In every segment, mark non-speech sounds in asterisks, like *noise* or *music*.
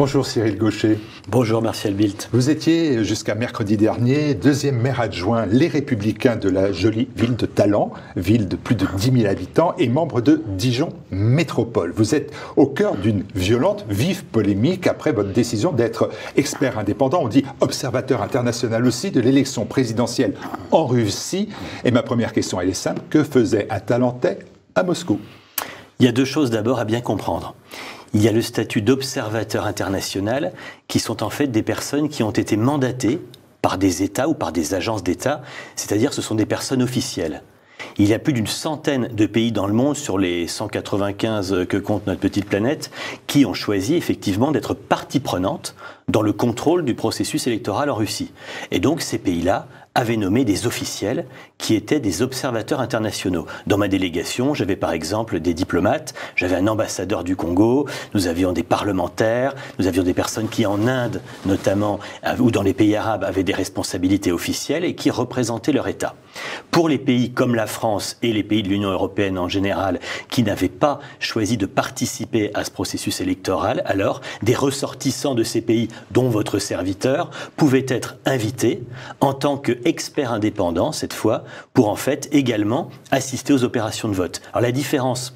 Bonjour Cyril Gaucher. Bonjour Martial Bilt. Vous étiez jusqu'à mercredi dernier deuxième maire adjoint Les Républicains de la jolie ville de Talent, ville de plus de 10 000 habitants et membre de Dijon Métropole. Vous êtes au cœur d'une violente, vive polémique après votre décision d'être expert indépendant, on dit observateur international aussi, de l'élection présidentielle en Russie. Et ma première question, elle est simple, que faisait un Talentais à Moscou? Il y a deux choses d'abord à bien comprendre il y a le statut d'observateur international, qui sont en fait des personnes qui ont été mandatées par des États ou par des agences d'État, c'est-à-dire ce sont des personnes officielles. Il y a plus d'une centaine de pays dans le monde, sur les 195 que compte notre petite planète, qui ont choisi effectivement d'être partie prenante dans le contrôle du processus électoral en Russie. Et donc ces pays-là avait nommé des officiels qui étaient des observateurs internationaux. Dans ma délégation, j'avais par exemple des diplomates, j'avais un ambassadeur du Congo, nous avions des parlementaires, nous avions des personnes qui en Inde notamment, ou dans les pays arabes, avaient des responsabilités officielles et qui représentaient leur État. Pour les pays comme la France et les pays de l'Union européenne en général, qui n'avaient pas choisi de participer à ce processus électoral, alors des ressortissants de ces pays, dont votre serviteur, pouvaient être invités en tant que expert indépendant, cette fois, pour en fait également assister aux opérations de vote. Alors la différence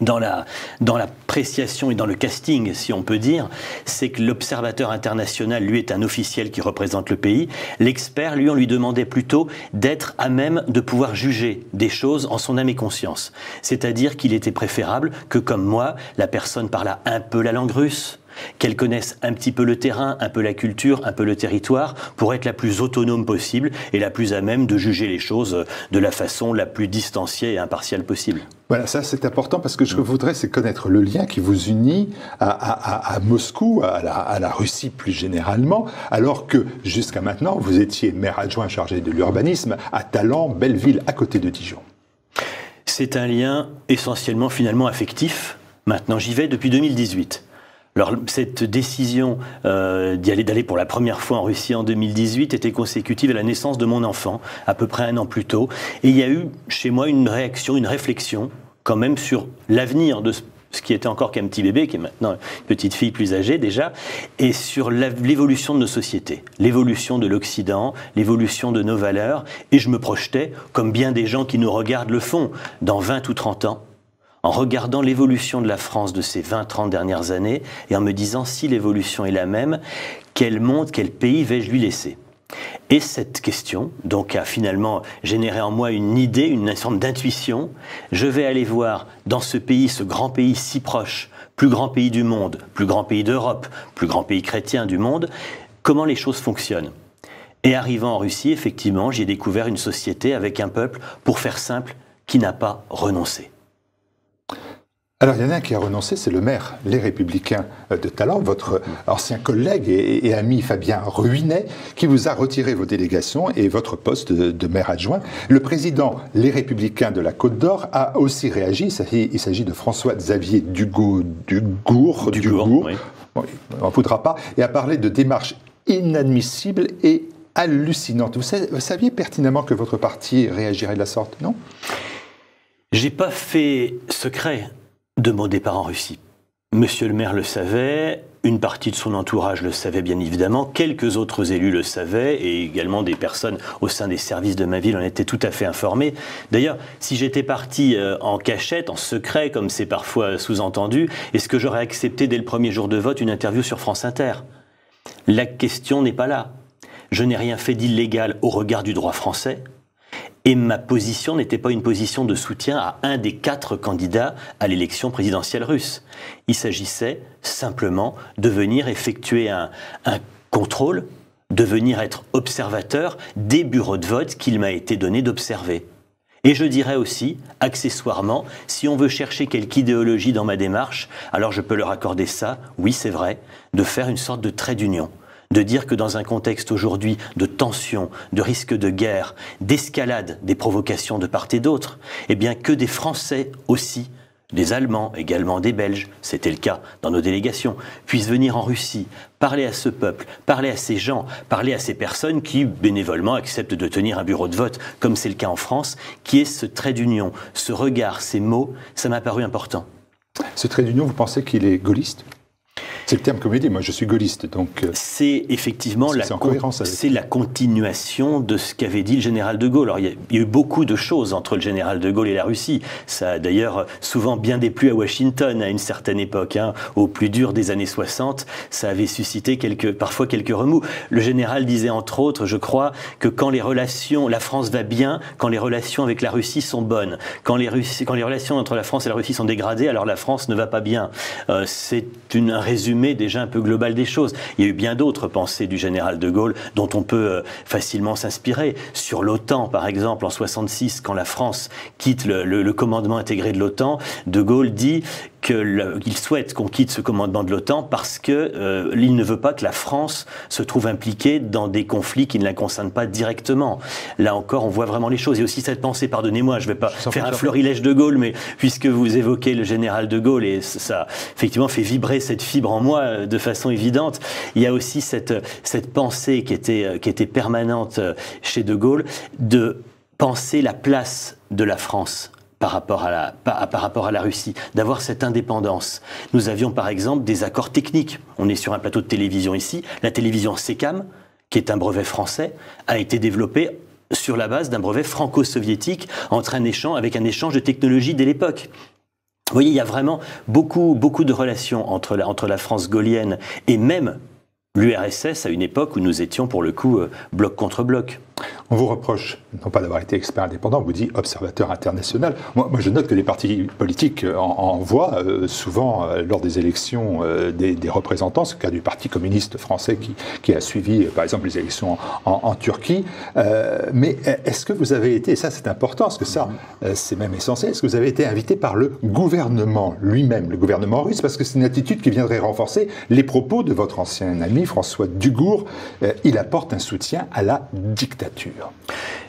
dans la l'appréciation et dans le casting, si on peut dire, c'est que l'observateur international, lui, est un officiel qui représente le pays. L'expert, lui, on lui demandait plutôt d'être à même de pouvoir juger des choses en son âme et conscience. C'est-à-dire qu'il était préférable que, comme moi, la personne parlât un peu la langue russe, qu'elles connaissent un petit peu le terrain, un peu la culture, un peu le territoire, pour être la plus autonome possible et la plus à même de juger les choses de la façon la plus distanciée et impartiale possible. Voilà, ça c'est important parce que ce que je voudrais, c'est connaître le lien qui vous unit à, Moscou, à la, à la, Russie plus généralement, alors que jusqu'à maintenant, vous étiez maire adjoint chargé de l'urbanisme à Talent, Belleville, à côté de Dijon. C'est un lien essentiellement finalement affectif. Maintenant, j'y vais depuis 2018. Alors cette décision euh, d'aller pour la première fois en Russie en 2018 était consécutive à la naissance de mon enfant, à peu près un an plus tôt, et il y a eu chez moi une réaction, une réflexion quand même sur l'avenir de ce qui était encore qu'un petit bébé, qui est maintenant une petite fille plus âgée déjà, et sur l'évolution de nos sociétés, l'évolution de l'Occident, l'évolution de nos valeurs, et je me projetais, comme bien des gens qui nous regardent le font, dans 20 ou 30 ans, en regardant l'évolution de la France de ces 20-30 dernières années et en me disant si l'évolution est la même, quel monde, quel pays vais-je lui laisser? Et cette question, a finalement généré en moi une idée, une sorte d'intuition. Je vais aller voir dans ce pays, ce grand pays si proche, plus grand pays du monde, plus grand pays d'Europe, plus grand pays chrétien du monde, comment les choses fonctionnent? Et arrivant en Russie, effectivement, j'ai découvert une société avec un peuple, pour faire simple, qui n'a pas renoncé. Alors, il y en a un qui a renoncé, c'est le maire, les Républicains euh, de Talent, votre ancien collègue et, ami Fabien Ruinet, qui vous a retiré vos délégations et votre poste de, maire adjoint. Le président, les Républicains de la Côte d'Or, a aussi réagi. Il s'agit de François-Xavier Dugour, Dugour, Dugour, on ne voudra pas, et a parlé de démarches inadmissibles et hallucinantes. vous saviez pertinemment que votre parti réagirait de la sorte, non? J'ai pas fait secret de mon départ en Russie. Monsieur le maire le savait, une partie de son entourage le savait bien évidemment, quelques autres élus le savaient et également des personnes au sein des services de ma ville en étaient tout à fait informées. D'ailleurs, si j'étais parti euh, en cachette, en secret, comme c'est parfois sous-entendu, est-ce que j'aurais accepté dès le premier jour de vote une interview sur France Inter? La question n'est pas là. Je n'ai rien fait d'illégal au regard du droit français. Et ma position n'était pas une position de soutien à un des quatre candidats à l'élection présidentielle russe. Il s'agissait simplement de venir effectuer un, contrôle, de venir être observateur des bureaux de vote qu'il m'a été donné d'observer. Et je dirais aussi, accessoirement, si on veut chercher quelque idéologie dans ma démarche, alors je peux leur accorder ça, oui c'est vrai, de faire une sorte de trait d'union de dire que dans un contexte aujourd'hui de tension, de risque de guerre, d'escalade des provocations de part et d'autre, eh bien que des Français aussi des Allemands, également des Belges, c'était le cas dans nos délégations, puissent venir en Russie, parler à ce peuple, parler à ces gens, parler à ces personnes qui, bénévolement, acceptent de tenir un bureau de vote, comme c'est le cas en France, qui est ce trait d'union, ce regard, ces mots, ça m'a paru important. Ce trait d'union, vous pensez qu'il est gaulliste? C'est le terme comédie. Moi, je suis gaulliste, donc. Euh, c'est effectivement la, c'est la continuation de ce qu'avait dit le général de Gaulle. Alors, il y, a, eu beaucoup de choses entre le général de Gaulle et la Russie. Ça a d'ailleurs souvent bien déplu à Washington à une certaine époque. Hein. Au plus dur des années 60, ça avait suscité quelques, parfois quelques remous. Le général disait entre autres, je crois, que quand les relations, la France va bien, quand les relations avec la Russie sont bonnes, quand les, quand les relations entre la France et la Russie sont dégradées, alors la France ne va pas bien. Euh, c'est un résumé déjà un peu global des choses. Il y a eu bien d'autres pensées du général de Gaulle dont on peut euh, facilement s'inspirer. Sur l'OTAN, par exemple, en 66, quand la France quitte le commandement intégré de l'OTAN, de Gaulle dit qu'il souhaite qu'on quitte ce commandement de l'OTAN parce qu'il euh, ne veut pas que la France se trouve impliquée dans des conflits qui ne la concernent pas directement. Là encore, on voit vraiment les choses. Il y a aussi cette pensée, pardonnez-moi, je ne vais pas faire un florilège de Gaulle, mais puisque vous évoquez le général de Gaulle, et ça effectivement fait vibrer cette fibre en moi euh, de façon évidente, il y a aussi cette, cette pensée qui était, euh, qui était permanente chez de Gaulle de penser la place de la France par rapport à la, rapport à la Russie, d'avoir cette indépendance. Nous avions par exemple des accords techniques. On est sur un plateau de télévision ici. La télévision SECAM, qui est un brevet français, a été développée sur la base d'un brevet franco-soviétique entre un échange, avec un échange de technologies dès l'époque. Vous voyez, il y a vraiment beaucoup, beaucoup de relations entre la, entre la France gaulienne et même l'URSS à une époque où nous étions pour le coup euh, bloc contre bloc. On vous reproche, non pas d'avoir été expert indépendant, on vous dit observateur international. Moi, je note que les partis politiques envoient euh, souvent, euh, lors des élections, euh, des, représentants. C'est le cas du Parti communiste français qui, a suivi, par exemple, les élections en, Turquie. mais est-ce que vous avez été, et ça c'est important, parce que ça c'est même essentiel, est-ce que vous avez été invité par le gouvernement lui-même, le gouvernement russe? Parce que c'est une attitude qui viendrait renforcer les propos de votre ancien ami François Dugour. il apporte un soutien à la dictature.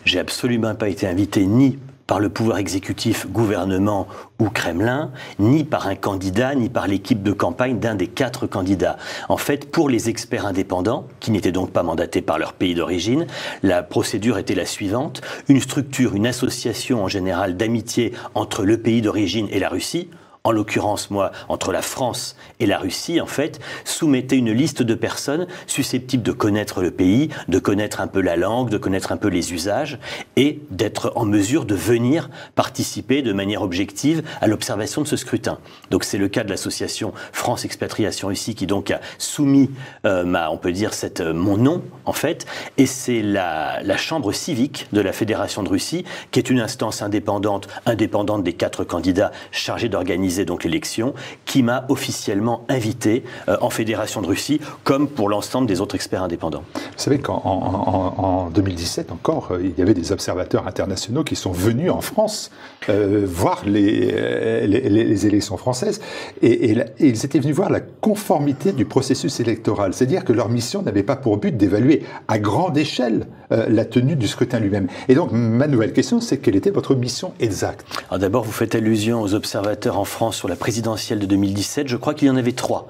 J'ai absolument pas été invité ni par le pouvoir exécutif, gouvernement ou Kremlin, ni par un candidat, ni par l'équipe de campagne d'un des quatre candidats. En fait, pour les experts indépendants, qui n'étaient donc pas mandatés par leur pays d'origine, la procédure était la suivante. Une structure, une association en général d'amitié entre le pays d'origine et la Russie, en l'occurrence moi, entre la France et la Russie, en fait, soumettait une liste de personnes susceptibles de connaître le pays, de connaître un peu la langue, de connaître un peu les usages, et d'être en mesure de venir participer de manière objective à l'observation de ce scrutin. Donc c'est le cas de l'association France Expatriation Russie qui donc a soumis, euh, on peut dire, euh, mon nom, en fait, et c'est la chambre civique de la Fédération de Russie, qui est une instance indépendante, indépendante des quatre candidats chargés d'organiser donc l'élection, qui m'a officiellement invité euh, en Fédération de Russie, comme pour l'ensemble des autres experts indépendants. Vous savez qu'en 2017 encore, euh, il y avait des observateurs internationaux qui sont venus en France euh, voir les, les, élections françaises, et, ils étaient venus voir la conformité du processus électoral, c'est-à-dire que leur mission n'avait pas pour but d'évaluer à grande échelle la tenue du scrutin lui-même. Et donc ma nouvelle question, c'est quelle était votre mission exacte? D'abord, vous faites allusion aux observateurs en France sur la présidentielle de 2017, je crois qu'il y en avait trois.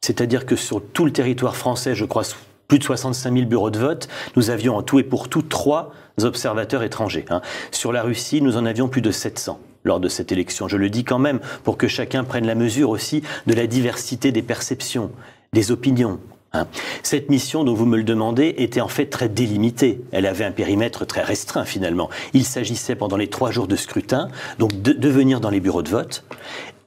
C'est-à-dire que sur tout le territoire français, je crois plus de 65 000 bureaux de vote, nous avions en tout et pour tout trois observateurs étrangers. Hein. Sur la Russie, nous en avions plus de 700 lors de cette élection. Je le dis quand même pour que chacun prenne la mesure aussi de la diversité des perceptions, des opinions, Hein. Cette mission dont vous me le demandez était en fait très délimitée. Elle avait un périmètre très restreint finalement. Il s'agissait pendant les trois jours de scrutin donc de, de venir dans les bureaux de vote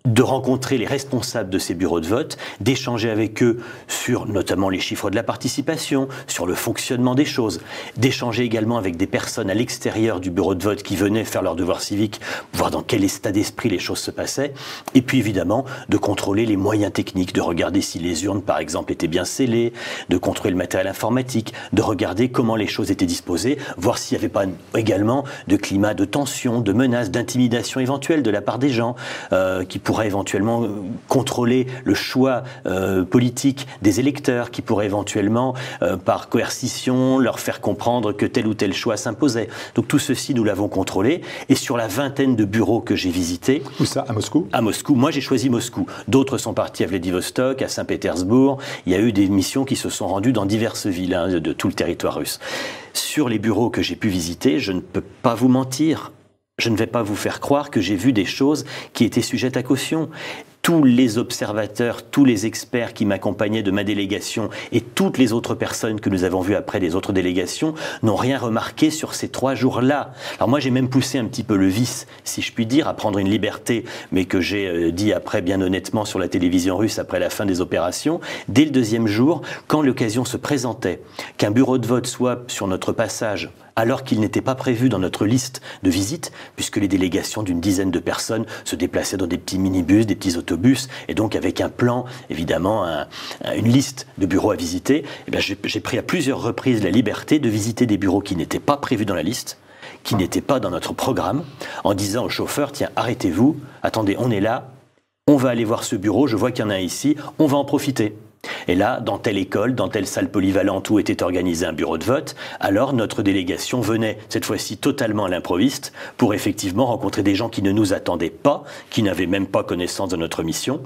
de rencontrer les responsables de ces bureaux de vote, d'échanger avec eux sur notamment les chiffres de la participation, sur le fonctionnement des choses, d'échanger également avec des personnes à l'extérieur du bureau de vote qui venaient faire leur devoir civique, voir dans quel état d'esprit les choses se passaient, et puis évidemment de contrôler les moyens techniques, de regarder si les urnes par exemple étaient bien scellées, de contrôler le matériel informatique, de regarder comment les choses étaient disposées, voir s'il n'y avait pas également de climat de tension, de menaces, d'intimidation éventuelle de la part des gens euh, qui pourraient pourrait éventuellement euh, contrôler le choix euh, politique des électeurs, qui pourrait éventuellement, euh, par coercition, leur faire comprendre que tel ou tel choix s'imposait. Donc tout ceci, nous l'avons contrôlé. Et sur la vingtaine de bureaux que j'ai visités... Où ça? À Moscou? À Moscou. Moi, j'ai choisi Moscou. D'autres sont partis à Vladivostok, à Saint-Pétersbourg. Il y a eu des missions qui se sont rendues dans diverses villes hein, de tout le territoire russe. Sur les bureaux que j'ai pu visiter, je ne peux pas vous mentir, je ne vais pas vous faire croire que j'ai vu des choses qui étaient sujettes à caution. Tous les observateurs, tous les experts qui m'accompagnaient de ma délégation et toutes les autres personnes que nous avons vues après les autres délégations n'ont rien remarqué sur ces trois jours-là. Alors moi j'ai même poussé un petit peu le vice, si je puis dire, à prendre une liberté, mais que j'ai euh, dit après bien honnêtement sur la télévision russe après la fin des opérations. Dès le deuxième jour, quand l'occasion se présentait, qu'un bureau de vote soit sur notre passage alors qu'il n'était pas prévu dans notre liste de visites, puisque les délégations d'une dizaine de personnes se déplaçaient dans des petits minibus, des petits autobus, et donc avec un plan, évidemment, une liste de bureaux à visiter. Eh j'ai pris à plusieurs reprises la liberté de visiter des bureaux qui n'étaient pas prévus dans la liste, qui n'étaient pas dans notre programme, en disant au chauffeur, tiens, arrêtez-vous, attendez, on est là, on va aller voir ce bureau, je vois qu'il y en a un ici, on va en profiter. Et là, dans telle école, dans telle salle polyvalente où était organisé un bureau de vote, alors notre délégation venait, cette fois-ci totalement à l'improviste, pour effectivement rencontrer des gens qui ne nous attendaient pas, qui n'avaient même pas connaissance de notre mission.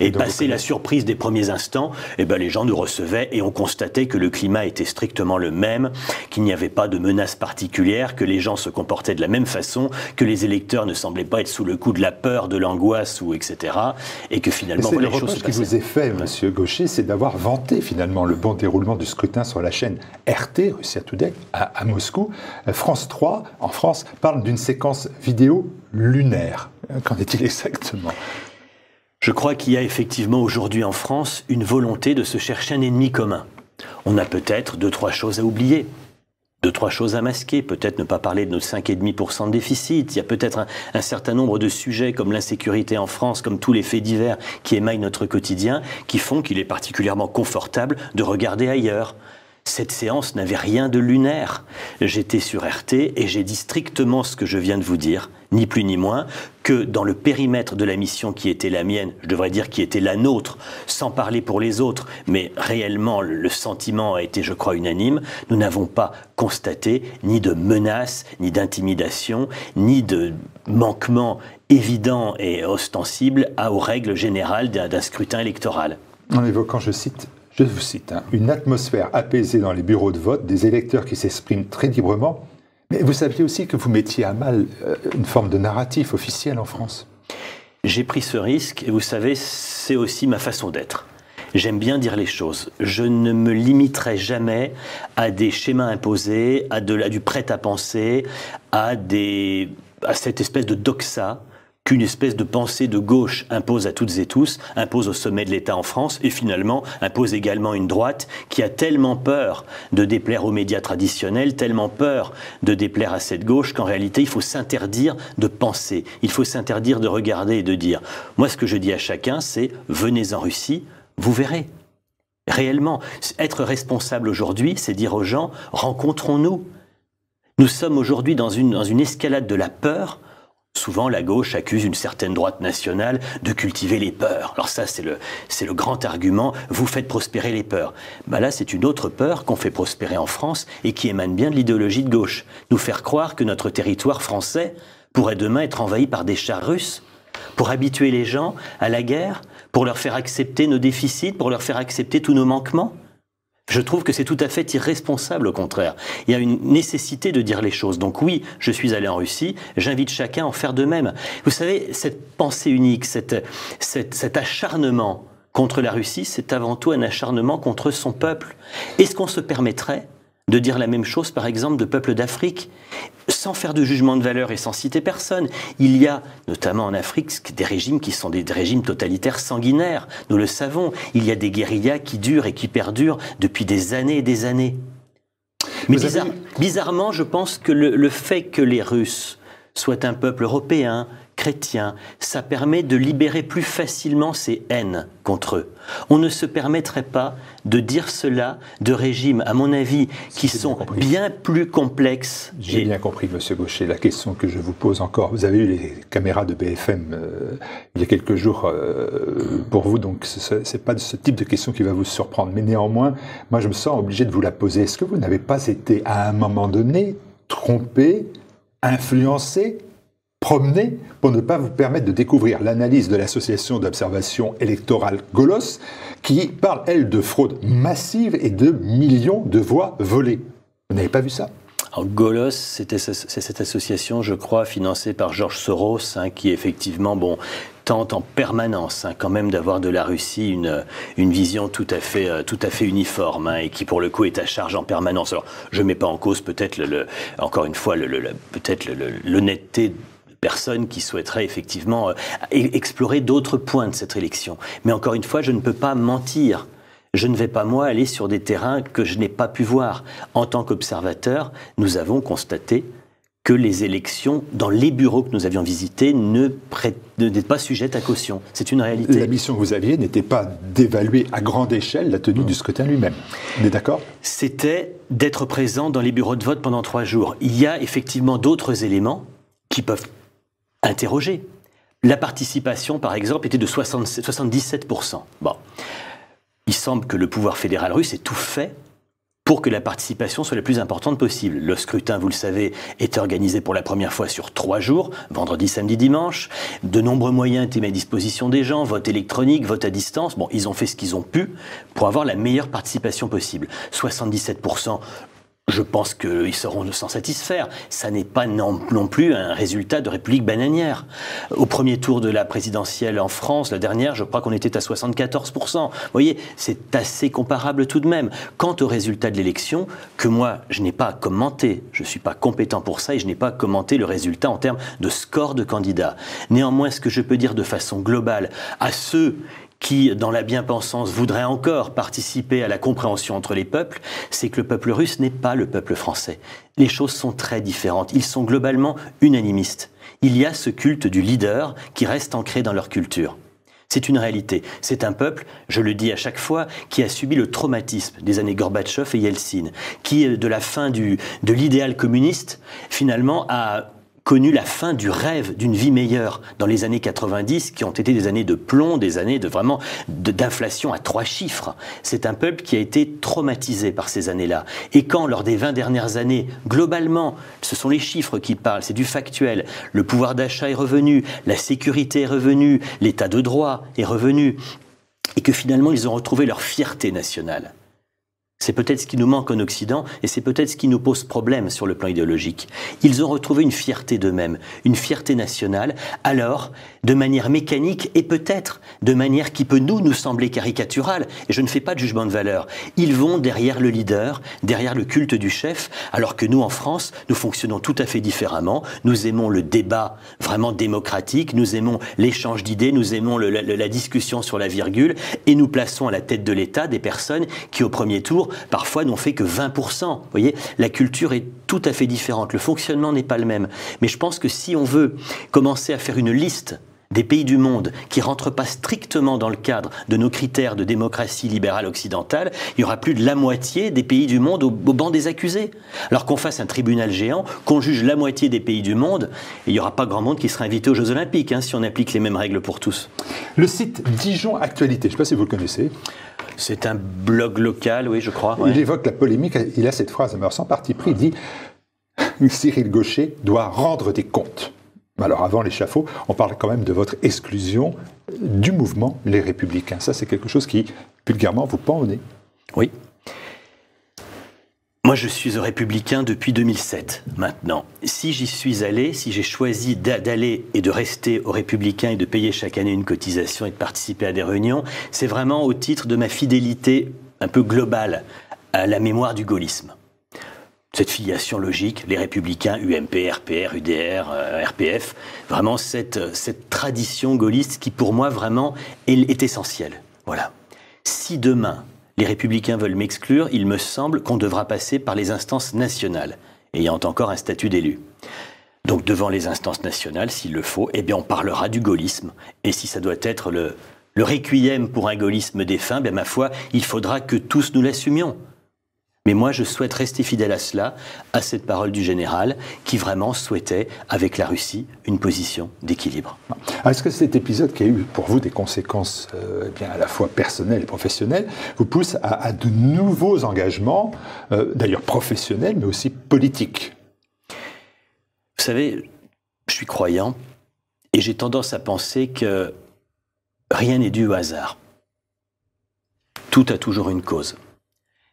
Et passer la surprise des premiers instants, eh ben, les gens nous recevaient et on constatait que le climat était strictement le même, qu'il n'y avait pas de menace particulière, que les gens se comportaient de la même façon, que les électeurs ne semblaient pas être sous le coup de la peur, de l'angoisse ou etc. Et que finalement, les choses se qui vous est fait, Monsieur Gaucher, c'est d'avoir vanté finalement le bon déroulement du scrutin sur la chaîne RT, Russia Today, à, Moscou. Euh, France 3, en France, parle d'une séquence vidéo lunaire. Qu'en est-il exactement? Je crois qu'il y a effectivement aujourd'hui en France une volonté de se chercher un ennemi commun. On a peut-être deux, trois choses à oublier deux, trois choses à masquer, peut-être ne pas parler de nos 5,5% de déficit. Il y a peut-être un, un, certain nombre de sujets comme l'insécurité en France, comme tous les faits divers qui émaillent notre quotidien, qui font qu'il est particulièrement confortable de regarder ailleurs. Cette séance n'avait rien de lunaire. J'étais sur RT et j'ai dit strictement ce que je viens de vous dire, ni plus ni moins, que dans le périmètre de la mission qui était la mienne, je devrais dire qui était la nôtre, sans parler pour les autres, mais réellement le sentiment a été, je crois, unanime, nous n'avons pas constaté ni de menaces, ni d'intimidation, ni de manquement évident et ostensible aux règles générales d'un scrutin électoral. En évoquant, je cite, je vous cite, hein, une atmosphère apaisée dans les bureaux de vote, des électeurs qui s'expriment très librement. Mais vous saviez aussi que vous mettiez à mal euh, une forme de narratif officiel en France. J'ai pris ce risque et vous savez, c'est aussi ma façon d'être. J'aime bien dire les choses. Je ne me limiterai jamais à des schémas imposés, à, du prêt-à-penser, à cette espèce de doxa qu'une espèce de pensée de gauche impose à toutes et tous, impose au sommet de l'État en France, et finalement impose également une droite qui a tellement peur de déplaire aux médias traditionnels, tellement peur de déplaire à cette gauche, qu'en réalité il faut s'interdire de penser, il faut s'interdire de regarder et de dire. Moi ce que je dis à chacun, c'est venez en Russie, vous verrez. Réellement, être responsable aujourd'hui, c'est dire aux gens, rencontrons-nous. Nous sommes aujourd'hui dans une, dans une escalade de la peur Souvent, la gauche accuse une certaine droite nationale de cultiver les peurs. Alors ça, c'est le, grand argument. Vous faites prospérer les peurs. Bah là, c'est une autre peur qu'on fait prospérer en France et qui émane bien de l'idéologie de gauche. Nous faire croire que notre territoire français pourrait demain être envahi par des chars russes pour habituer les gens à la guerre, pour leur faire accepter nos déficits, pour leur faire accepter tous nos manquements. Je trouve que c'est tout à fait irresponsable, au contraire. Il y a une nécessité de dire les choses. Donc oui, je suis allé en Russie, j'invite chacun à en faire de même. Vous savez, cette pensée unique, cet acharnement contre la Russie, c'est avant tout un acharnement contre son peuple. Est-ce qu'on se permettrait de dire la même chose, par exemple, de peuples d'Afrique, sans faire de jugement de valeur et sans citer personne. Il y a, notamment en Afrique, des régimes qui sont des régimes totalitaires sanguinaires. Nous le savons. Il y a des guérillas qui durent et qui perdurent depuis des années et des années. Mais bizarrement, je pense que le fait que les Russes soient un peuple européen, chrétien, ça permet de libérer plus facilement ces haines contre eux. On ne se permettrait pas de dire cela de régimes, à mon avis, qui sont bien, plus complexes. J'ai bien compris, Monsieur Gaucher, la question que je vous pose encore. Vous avez eu les caméras de BFM euh, il y a quelques jours euh, pour vous, donc ce n'est pas ce type de question qui va vous surprendre. Mais néanmoins, moi, je me sens obligé de vous la poser. Est-ce que vous n'avez pas été, à un moment donné, trompé, influencé promener pour ne pas vous permettre de découvrir l'analyse de l'association d'observation électorale Golos, qui parle, elle, de fraude massive et de millions de voix volées. Vous n'avez pas vu ça? Alors, Golos, c'est cette association, je crois, financée par Georges Soros, hein, qui effectivement, bon, tente en permanence hein, quand même d'avoir de la Russie une, une vision tout à fait, euh, tout à fait uniforme hein, et qui pour le coup est à charge en permanence. Alors je ne mets pas en cause peut-être, encore une fois, peut-être l'honnêteté personnes qui souhaiteraient effectivement euh, e-, explorer d'autres points de cette élection. Mais encore une fois, je ne peux pas mentir. Je ne vais pas, moi, aller sur des terrains que je n'ai pas pu voir. En tant qu'observateur, nous avons constaté que les élections dans les bureaux que nous avions visités ne n'étaient pas sujettes à caution. C'est une réalité. La mission que vous aviez n'était pas d'évaluer à grande échelle la tenue du scrutin lui-même. On est d'accord? C'était d'être présent dans les bureaux de vote pendant trois jours. Il y a effectivement d'autres éléments qui peuvent interroger. La participation, par exemple, était de 77%. Bon. Il semble que le pouvoir fédéral russe ait tout fait pour que la participation soit la plus importante possible. Le scrutin, vous le savez, est organisé pour la première fois sur trois jours, vendredi, samedi, dimanche. De nombreux moyens étaient mis à disposition des gens, vote électronique, vote à distance. Bon, ils ont fait ce qu'ils ont pu pour avoir la meilleure participation possible. 77%, je pense qu'ils seront s'en satisfaire. Ça n'est pas non, plus un résultat de République bananière. Au premier tour de la présidentielle en France, la dernière, je crois qu'on était à 74%. Vous voyez, c'est assez comparable tout de même. Quant au résultat de l'élection, que moi, je n'ai pas commenté, je ne suis pas compétent pour ça et je n'ai pas commenté le résultat en termes de score de candidats. Néanmoins, ce que je peux dire de façon globale à ceux qui, dans la bien-pensance, voudrait encore participer à la compréhension entre les peuples, c'est que le peuple russe n'est pas le peuple français. Les choses sont très différentes. Ils sont globalement unanimistes. Il y a ce culte du leader qui reste ancré dans leur culture. C'est une réalité. C'est un peuple, je le dis à chaque fois, qui a subi le traumatisme des années Gorbatchev et Yeltsin, qui, de la fin de l'idéal communiste, finalement a connu la fin du rêve d'une vie meilleure dans les années 90, qui ont été des années de plomb, des années de vraiment d'inflation à trois chiffres. C'est un peuple qui a été traumatisé par ces années-là. Et quand, lors des 20 dernières années, globalement, ce sont les chiffres qui parlent, c'est du factuel, le pouvoir d'achat est revenu, la sécurité est revenue, l'état de droit est revenu, et que finalement ils ont retrouvé leur fierté nationale. C'est peut-être ce qui nous manque en Occident et c'est peut-être ce qui nous pose problème sur le plan idéologique. Ils ont retrouvé une fierté d'eux-mêmes, une fierté nationale, alors, de manière mécanique et peut-être de manière qui peut nous, nous sembler caricaturale, et je ne fais pas de jugement de valeur, ils vont derrière le leader, derrière le culte du chef, alors que nous, en France, nous fonctionnons tout à fait différemment. Nous aimons le débat vraiment démocratique, nous aimons l'échange d'idées, nous aimons la, la discussion sur la virgule, et nous plaçons à la tête de l'État des personnes qui, au premier tour, parfois n'ont fait que 20%. Vous voyez, la culture est tout à fait différente. Le fonctionnement n'est pas le même. Mais je pense que si on veut commencer à faire une liste des pays du monde qui ne rentrent pas strictement dans le cadre de nos critères de démocratie libérale occidentale, il y aura plus de la moitié des pays du monde au, banc des accusés. Alors qu'on fasse un tribunal géant, qu'on juge la moitié des pays du monde, il n'y aura pas grand monde qui sera invité aux Jeux Olympiques hein, si on applique les mêmes règles pour tous. Le site Dijon Actualité, je ne sais pas si vous le connaissez. C'est un blog local, oui, je crois. Il évoque la polémique. Il a cette phrase, alors sans parti pris, il dit *laughs* Cyril Gaucher doit rendre des comptes. Alors avant l'échafaud, on parle quand même de votre exclusion du mouvement Les Républicains. Ça, c'est quelque chose qui, vulgairement, vous pend au nez. Oui, moi, je suis républicain depuis 2007 maintenant. Si j'y suis allé, si j'ai choisi d'aller et de rester aux républicains et de payer chaque année une cotisation et de participer à des réunions, c'est vraiment au titre de ma fidélité un peu globale à la mémoire du gaullisme. Cette filiation logique, les républicains, UMP, RPR, UDR, RPF, vraiment cette, cette tradition gaulliste qui pour moi vraiment est essentielle. Voilà. Si demain, les républicains veulent m'exclure, il me semble qu'on devra passer par les instances nationales, ayant encore un statut d'élu. Donc devant les instances nationales, s'il le faut, eh bien on parlera du gaullisme. Et si ça doit être le, le requiem pour un gaullisme défunt, bien ma foi, il faudra que tous nous l'assumions. Mais moi, je souhaite rester fidèle à cela, à cette parole du général, qui vraiment souhaitait, avec la Russie, une position d'équilibre. Est-ce que cet épisode, qui a eu pour vous des conséquences euh, eh bien, à la fois personnelles et professionnelles, vous pousse à, de nouveaux engagements, euh, d'ailleurs professionnels, mais aussi politiques? Vous savez, je suis croyant, et j'ai tendance à penser que rien n'est dû au hasard. Tout a toujours une cause.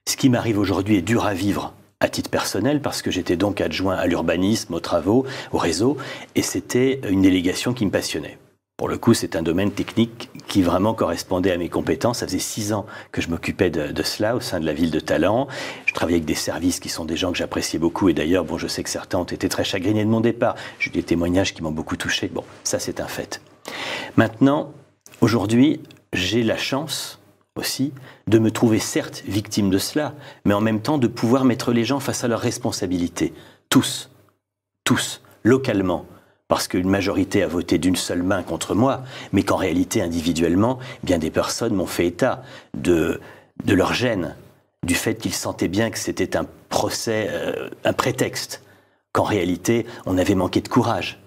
Ce qui m'arrive aujourd'hui est dur à vivre à titre personnel parce que j'étais donc adjoint à l'urbanisme, aux travaux, au réseau, et c'était une délégation qui me passionnait. pour le coup, c'est un domaine technique qui vraiment correspondait à mes compétences. Ça faisait six ans que je m'occupais de, cela au sein de la ville de Talent. Je travaillais avec des services qui sont des gens que j'appréciais beaucoup. Et d'ailleurs, bon, je sais que certains ont été très chagrinés de mon départ. J'ai eu des témoignages qui m'ont beaucoup touché. Bon, ça, c'est un fait. Maintenant, aujourd'hui, j'ai la chance aussi de me trouver certes victime de cela, mais en même temps de pouvoir mettre les gens face à leurs responsabilités. Tous. Tous. Localement parce qu'une majorité a voté d'une seule main contre moi, mais qu'en réalité, individuellement, bien des personnes m'ont fait état de, leur gêne, du fait qu'ils sentaient bien que c'était un procès, euh, un prétexte, qu'en réalité, on avait manqué de courage.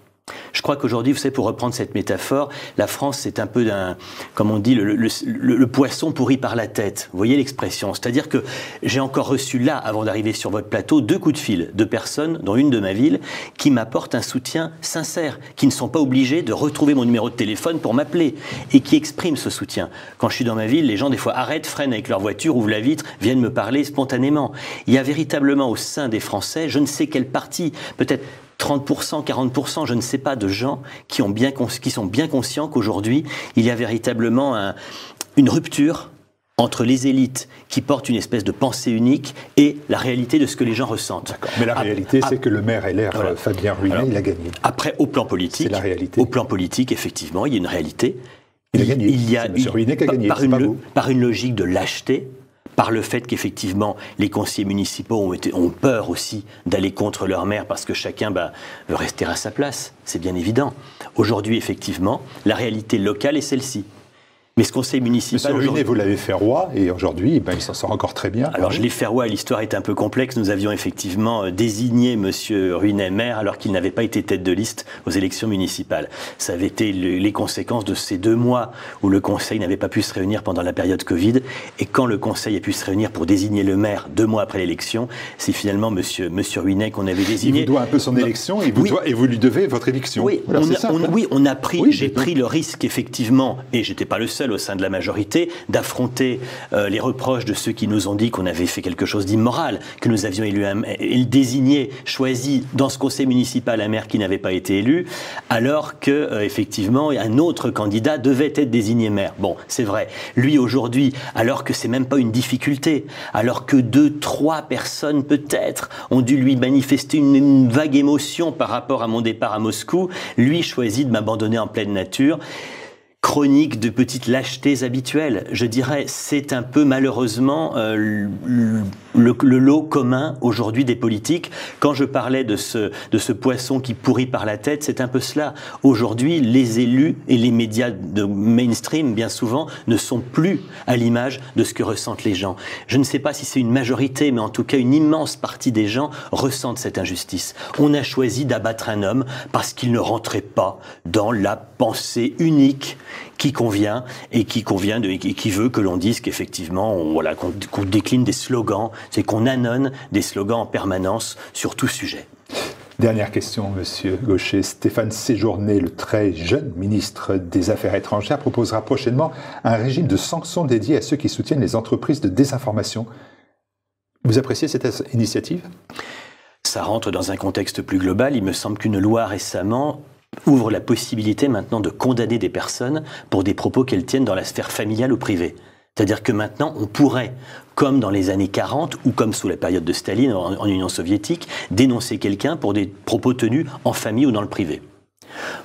Je crois qu'aujourd'hui, vous savez, pour reprendre cette métaphore, la France, c'est un peu d'un, comme on dit, le, poisson pourri par la tête. Vous voyez l'expression C'est-à-dire que j'ai encore reçu là, avant d'arriver sur votre plateau, deux coups de fil de personnes, dont une de ma ville, qui m'apportent un soutien sincère, qui ne sont pas obligés de retrouver mon numéro de téléphone pour m'appeler, et qui expriment ce soutien. Quand je suis dans ma ville, les gens, des fois, arrêtent, freinent avec leur voiture, ouvrent la vitre, viennent me parler spontanément. Il y a véritablement au sein des Français, je ne sais quelle partie, peut-être 30%, 40%, je ne sais pas, de gens qui, ont bien, qui sont bien conscients qu'aujourd'hui, il y a véritablement une rupture entre les élites qui portent une espèce de pensée unique et la réalité de ce que les gens ressentent. Mais la réalité, c'est que le maire LR, l'air Fabien Ruinet, il a gagné. Après, au plan politique, la réalité. au plan politique, effectivement, il y a une réalité. Il a gagné. Il y a Ruinet qui a gagné. Par, une, par une logique de lâcheté, par le fait qu'effectivement les conseillers municipaux ont, peur aussi d'aller contre leur maire parce que chacun bah, veut rester à sa place, c'est bien évident. Aujourd'hui, effectivement, la réalité locale est celle-ci. Mais ce conseil municipal. Monsieur Ruinet, vous l'avez fait roi, et aujourd'hui, ben, il s'en sort encore très bien. Alors, je l'ai fait roi, l'histoire est un peu complexe. Nous avions effectivement euh, désigné Monsieur Ruinet maire, alors qu'il n'avait pas été tête de liste aux élections municipales. Ça avait été les conséquences de ces deux mois où le conseil n'avait pas pu se réunir pendant la période Covid. Et quand le conseil a pu se réunir pour désigner le maire deux mois après l'élection, c'est finalement Monsieur, Monsieur Ruinet qu'on avait désigné. Il vous doit un peu son élection, et vous, et vous lui devez votre élection. Oui, on, a, on, oui on a pris, j'ai pris le risque, effectivement, et j'étais pas le seul au sein de la majorité, d'affronter euh, les reproches de ceux qui nous ont dit qu'on avait fait quelque chose d'immoral, que nous avions élu désigné, choisi dans ce conseil municipal un maire qui n'avait pas été élu, alors que euh, effectivement un autre candidat devait être désigné maire. Bon, c'est vrai. Lui aujourd'hui, alors que c'est même pas une difficulté, alors que deux, trois personnes peut-être ont dû lui manifester une vague émotion par rapport à mon départ à Moscou, lui choisit de m'abandonner en pleine nature chronique de petites lâchetés habituelles. Je dirais, c'est un peu malheureusement euh, le, lot commun aujourd'hui des politiques. Quand je parlais de ce, de ce poisson qui pourrit par la tête, c'est un peu cela. Aujourd'hui, les élus et les médias de mainstream, bien souvent, ne sont plus à l'image de ce que ressentent les gens. Je ne sais pas si c'est une majorité, mais en tout cas, une immense partie des gens ressentent cette injustice. On a choisi d'abattre un homme parce qu'il ne rentrait pas dans la pensée unique qui convient et qui convient de, et qui veut que l'on dise qu'effectivement, on, voilà, qu'on décline des slogans, c'est qu'on annonce des slogans en permanence sur tout sujet. Dernière question, Monsieur Gaucher. Stéphane Séjourné, le très jeune ministre des Affaires étrangères, proposera prochainement un régime de sanctions dédié à ceux qui soutiennent les entreprises de désinformation. Vous appréciez cette initiative? Ça rentre dans un contexte plus global. Il me semble qu'une loi récemment ouvre la possibilité maintenant de condamner des personnes pour des propos qu'elles tiennent dans la sphère familiale ou privée. C'est-à-dire que maintenant, on pourrait, comme dans les années 40 ou comme sous la période de Staline en, Union soviétique, dénoncer quelqu'un pour des propos tenus en famille ou dans le privé.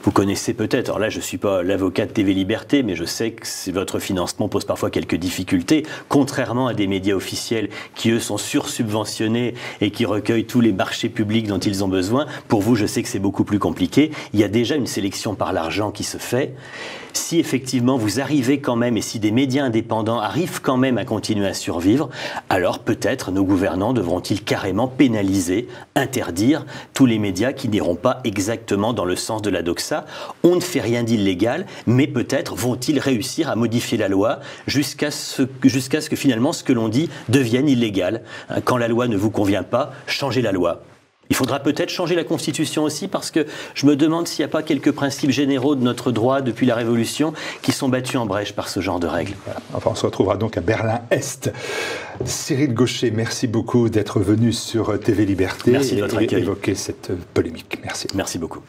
Vous connaissez peut-être, alors là je ne suis pas l'avocat de TV Liberté, mais je sais que votre financement pose parfois quelques difficultés, contrairement à des médias officiels qui eux sont sursubventionnés et qui recueillent tous les marchés publics dont ils ont besoin. Pour vous, je sais que c'est beaucoup plus compliqué. Il y a déjà une sélection par l'argent qui se fait si effectivement vous arrivez quand même et si des médias indépendants arrivent quand même à continuer à survivre, alors peut-être nos gouvernants devront-ils carrément pénaliser, interdire tous les médias qui n'iront pas exactement dans le sens de la doxa. On ne fait rien d'illégal, mais peut-être vont-ils réussir à modifier la loi jusqu'à ce, que finalement ce que l'on dit devienne illégal. Quand la loi ne vous convient pas, changez la loi. Il faudra peut-être changer la Constitution aussi parce que je me demande s'il n'y a pas quelques principes généraux de notre droit depuis la Révolution qui sont battus en brèche par ce genre de règles. Enfin, on se retrouvera donc à Berlin-Est. Cyril Gaucher, merci beaucoup d'être venu sur TV Liberté merci de votre et évoquer cette polémique. Merci. Merci beaucoup.